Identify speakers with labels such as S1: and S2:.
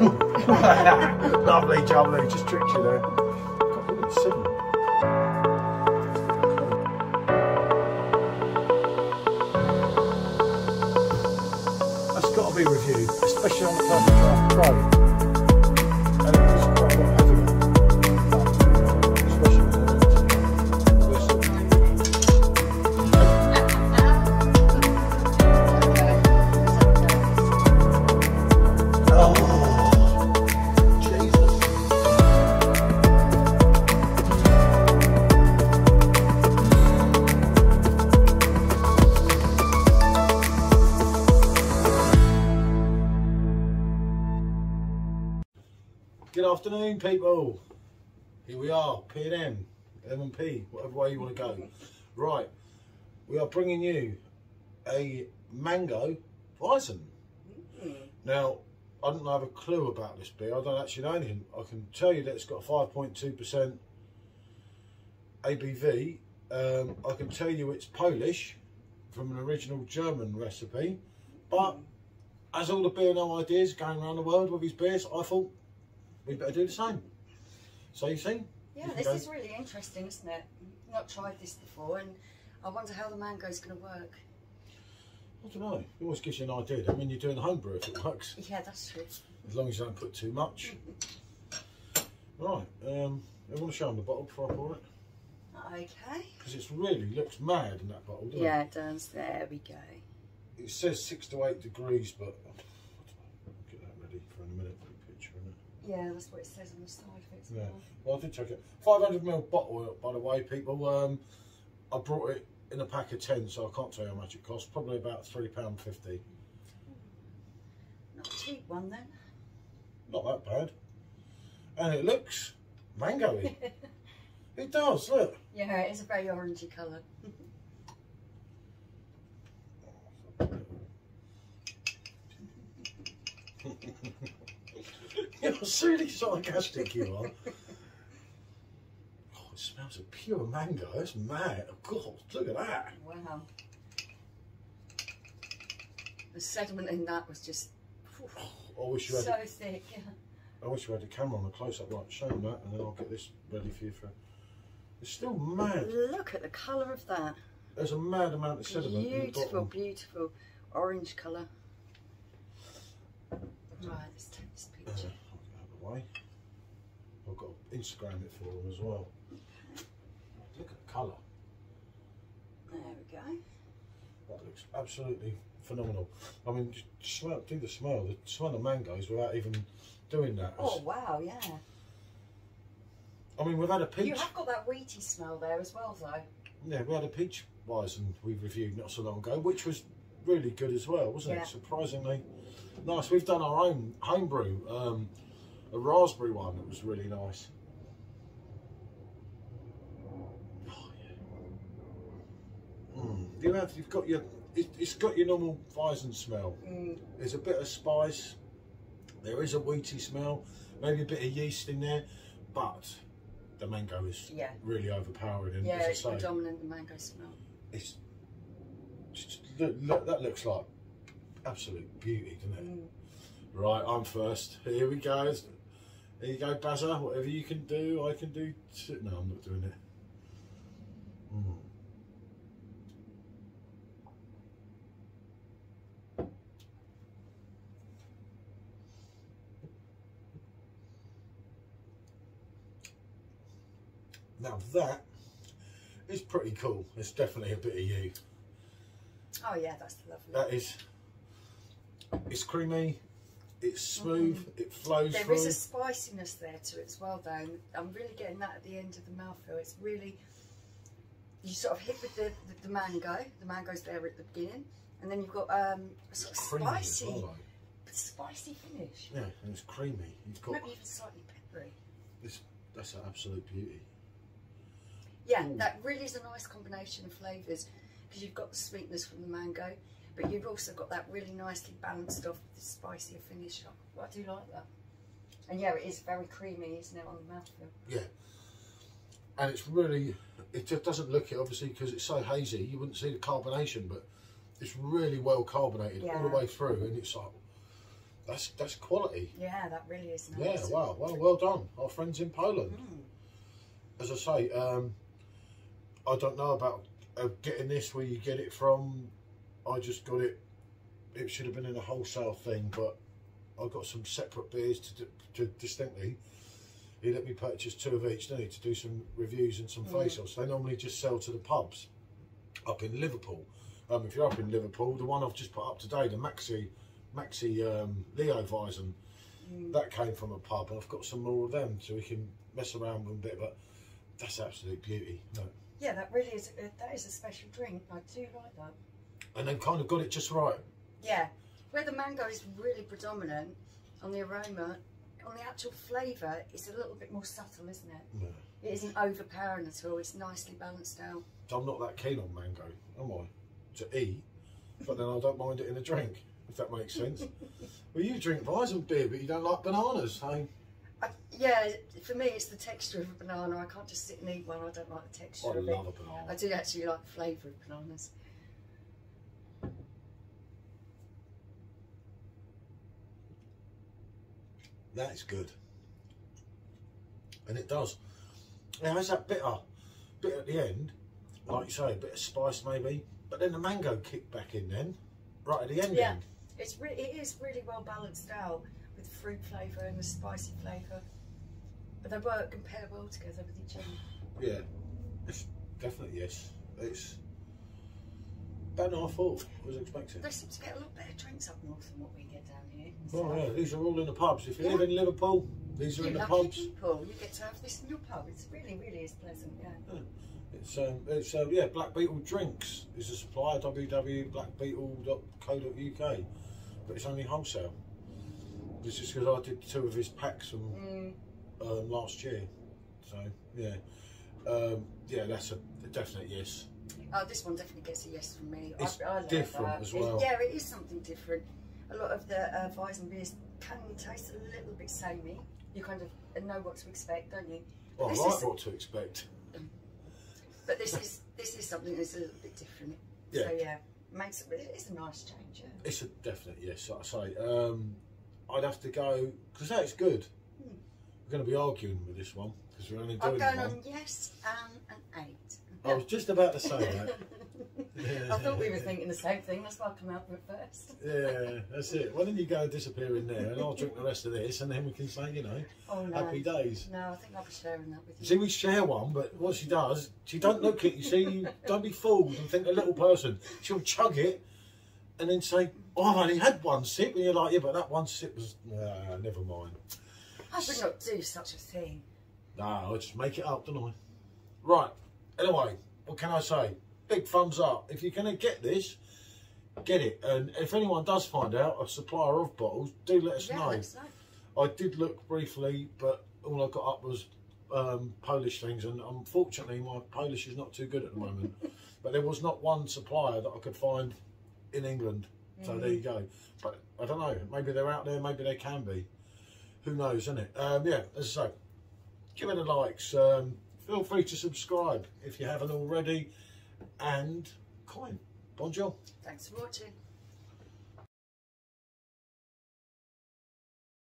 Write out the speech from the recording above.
S1: Lovely jubbly, just tricked you there. That's got to be reviewed, especially on the PerfectDraft Pro. Good afternoon, people. Here we are, P and M, M and P, whatever way you want to go. Right, we are bringing you a mango Weizen. Now, I don't have a clue about this beer. I don't actually know anything. I can tell you that it's got 5.2% ABV. Um, I can tell you it's Polish from an original German recipe. But as all the beer no ideas going around the world with these beers, I thought we better do the same. So you see?
S2: Yeah,
S1: You
S2: this
S1: go-
S2: is really interesting, isn't it? Not tried this before, and I wonder how the mango's going to work.
S1: I don't know. It always gives you an idea. I mean, you're doing homebrew if it works,
S2: Yeah, that's true.
S1: as long as you don't put too much. Right, um, I want to show them the bottle before I pour it.
S2: Okay.
S1: Because it really looks mad in that bottle, doesn't
S2: Yeah, it does. There we go.
S1: it? It says six to eight degrees, but I don't know. I'll get that ready for in a minute. Put a picture in it.
S2: Yeah, that's what it says on the side of it.
S1: Yeah.
S2: well.
S1: I did check it. 500ml bottle, by the way, people. Um, I brought it in a pack of 10, so I can't tell you how much it costs. Probably about £3.50.
S2: Not a cheap one then.
S1: Not that bad. And it looks mangoey. it does, look.
S2: Yeah, it is a very orangey colour.
S1: You're really sarcastic, you are. Oh, it smells of pure mango. That's mad. Oh, God, look at that.
S2: Wow. The sediment in that was just Oh,
S1: I wish you had.
S2: so thick.
S1: I wish we had the camera on a close up. like show them that, and then I'll get this ready for you. For it's still mad.
S2: Look at the colour of that.
S1: There's a mad amount of sediment
S2: Beautiful, beautiful orange colour. Right, let's take
S1: Uh. Out of the way. I've got to Instagram it for them as well. Look at the colour.
S2: There we go.
S1: That looks absolutely phenomenal. I mean, just smell, do the smell, the smell of mangoes without even doing that.
S2: Oh wow, yeah.
S1: I mean, we've had a peach.
S2: You have got that wheaty smell there as well, though.
S1: Yeah, we had a peach Weizen we reviewed not so long ago, which was really good as well, wasn't
S2: Yeah.
S1: it? Surprisingly nice. We've done our own homebrew, um, a raspberry one that was really nice. Oh, yeah. Mm. You have, you've got your, it, it's got your normal Weizen smell.
S2: Mm,
S1: There's a bit of spice. There is a wheaty smell, maybe a bit of yeast in there, but the mango is
S2: Yeah.
S1: really overpowering. And
S2: yeah, it's
S1: say,
S2: predominant the mango smell.
S1: it's just, look, look, that looks like absolute beauty, doesn't it?
S2: Mm.
S1: Right, I'm first. Here we go. There you go, Bazza. Whatever you can do, I can do. No, I'm not doing it. Mm. Now that is pretty cool. It's definitely a bit of you.
S2: Oh yeah, that's lovely.
S1: That is. It's creamy. It's smooth. It flows
S2: There
S1: through.
S2: is a spiciness there to it as well, though. I'm really getting that at the end of the mouthfeel. It's really you sort of hit with the, the, the mango. The mango's there at the beginning, and then you've got um, a sort of spicy,
S1: well,
S2: spicy finish.
S1: Yeah, and it's creamy. You've got
S2: Maybe even slightly peppery.
S1: this. That's an absolute beauty.
S2: Yeah,
S1: Ooh.
S2: that really is a nice combination of flavours because you've got the sweetness from the mango, but you've also got that really nicely balanced off with the spicier finish. I I do like that. And yeah, it is very creamy, isn't it, on the mouthfeel?
S1: Yeah, and it's really. It just doesn't look it obviously because it's so hazy. You wouldn't see the carbonation, but it's really well carbonated all the way through, and it's like That's that's quality.
S2: Yeah, that really is nice.
S1: Yeah,
S2: nice.
S1: wow, well, well done. Our friends in Poland.
S2: Mm.
S1: As I say, um, I don't know about uh, getting this where you get it from. I just got it. It should have been in a wholesale thing, but I got some separate beers to, to distinctly. He let me purchase two of each, didn't he, to do some reviews and some
S2: Mm.
S1: face-offs. They normally just sell to the pubs up in Liverpool. Um, if you're up in Liverpool, the one I've just put up today, the Maxi Maxi um, Leo Weizen,
S2: Mm.
S1: that came from a pub, I've got some more of them so we can mess around with a bit. But that's absolute beauty. No.
S2: Yeah, that really is. A, that is a special drink. I do like that.
S1: And then kind of got it just right.
S2: Yeah, where the mango is really predominant on the aroma, on the actual flavour, it's a little bit more subtle, isn't it?
S1: No.
S2: It isn't overpowering at all. It's nicely balanced out.
S1: I'm not that keen on mango, am I? To eat, but then I don't mind it in a drink, if that makes sense. well, you drink Weizen beer, but you don't like bananas, hey?
S2: I, yeah, for me, it's the texture of a banana. I can't just sit and eat one. I don't like the texture
S1: I
S2: of it.
S1: love a banana.
S2: I do actually like the flavour of bananas.
S1: That's good. And it does. Now, has that bitter bit at the end, like you say, a bit of spice maybe, but then the mango kicked back in then, right at the end.
S2: Yeah.
S1: end.
S2: It's re- it is really well balanced out with the fruit flavour and the spicy flavour. But they work and pair well together with each other.
S1: Yeah, it's definitely yes. It's than I thought. I was expecting.
S2: They seem to get a lot better drinks up north than what we get down here.
S1: Well, yeah, these are all in the pubs. If you
S2: Yeah.
S1: live in Liverpool, these are
S2: You
S1: in the pubs.
S2: people, you get to have this in your pub. It's really, really is pleasant, yeah.
S1: It's um, it's um, yeah, Black Beetle Drinks is a supplier www.blackbeetle.co.uk, but it's only wholesale. This is because I did two of his packs from
S2: Mm,
S1: um, last year, so yeah, um, yeah, that's a definite yes.
S2: Oh, this one definitely gets a yes from me.
S1: It's
S2: I, I
S1: different
S2: that.
S1: as
S2: It-
S1: well.
S2: yeah, it is something different. A lot of the uh, Weizen beers can taste a little bit samey. You kind of know what to expect, don't you?
S1: Well, I like
S2: is-
S1: what to expect.
S2: But this is this is something that's a little bit different.
S1: Yeah.
S2: So yeah, makes it. It's a nice change. Yeah.
S1: It's a definite yes. Like I say, um, I'd have to go because that's good.
S2: Hmm.
S1: We're going to be arguing with this one because we're only
S2: I'm
S1: doing
S2: going
S1: one.
S2: on yes and an eight.
S1: I was just about to say that.
S2: I thought we were thinking the same thing. That's why I come out with it first.
S1: Yeah, that's it. Why don't you go and disappear in there, and I'll drink the rest of this, and then we can say, you know,
S2: Oh no.
S1: happy days.
S2: No, I think I'll be sharing that with you.
S1: See, we share one, but what she does, she don't look it. You see, you don't be fooled and think a little person. She'll chug it, and then say, "Oh, I've only had one sip," and you're like, "Yeah, but that one sip was, nah, never mind."
S2: I would not do such a thing.
S1: Nah, I just make it up, don't I? Right. Anyway, what can I say? Big thumbs up. If you're going to get this, get it. And if anyone does find out a supplier of bottles, do let us
S2: Yeah,
S1: know.
S2: let us know.
S1: I did look briefly, but all I got up was um, Polish things, and unfortunately, my Polish is not too good at the moment. but there was not one supplier that I could find in England. So there you go. But I don't know. Maybe they're out there. Maybe they can be. Who knows, isn't it? Um, yeah. As I say, give it a likes. Um, feel free to subscribe if you haven't already, and comment. Bonjour.
S2: Thanks for watching.